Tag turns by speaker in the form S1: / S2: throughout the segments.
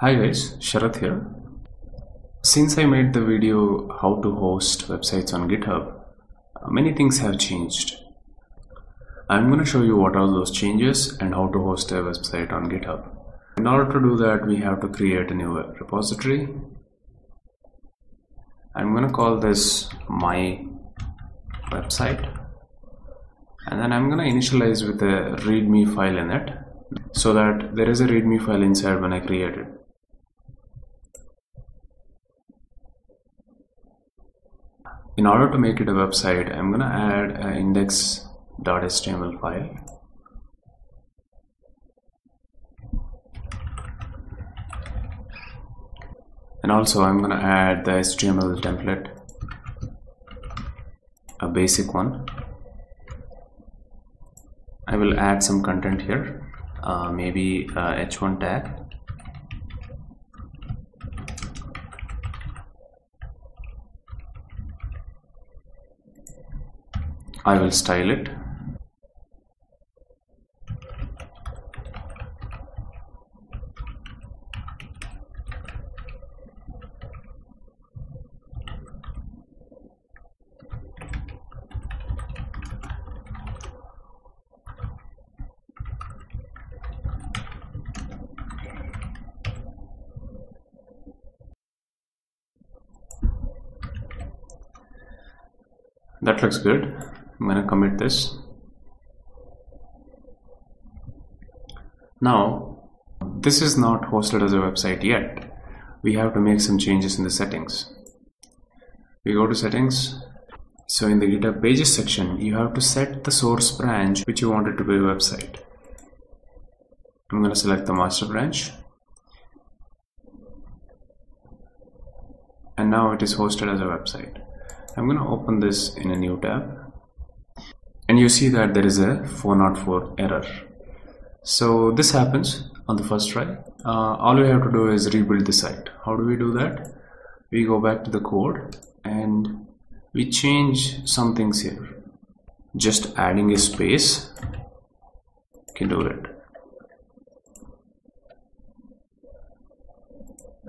S1: Hi guys, Sharath here. Since I made the video how to host websites on GitHub, uh, many things have changed. I'm going to show you what are those changes and how to host a website on GitHub. In order to do that, we have to create a new repository. I'm going to call this my website and then I'm going to initialize with a readme file in it so that there is a readme file inside when I create it. In order to make it a website, I'm going to add an index.html file. And also I'm going to add the HTML template, a basic one. I will add some content here, uh, maybe uh, h1 tag I will style it. That looks good I'm gonna commit this. Now this is not hosted as a website yet. We have to make some changes in the settings. We go to settings. So in the github pages section you have to set the source branch which you want it to be a website. I'm going to select the master branch. And now it is hosted as a website. I'm going to open this in a new tab and you see that there is a 404 error. So this happens on the first try. Uh, all we have to do is rebuild the site. How do we do that? We go back to the code and we change some things here. Just adding a space can do it.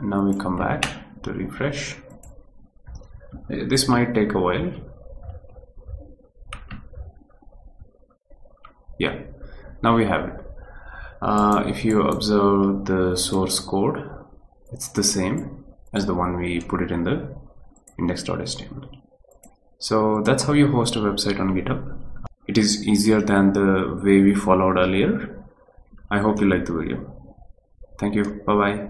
S1: Now we come back to refresh. This might take a while yeah. Now we have it. Uh, if you observe the source code it's the same as the one we put it in the index.html so that's how you host a website on github. It is easier than the way we followed earlier. I hope you like the video. Thank you. Bye bye